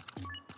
you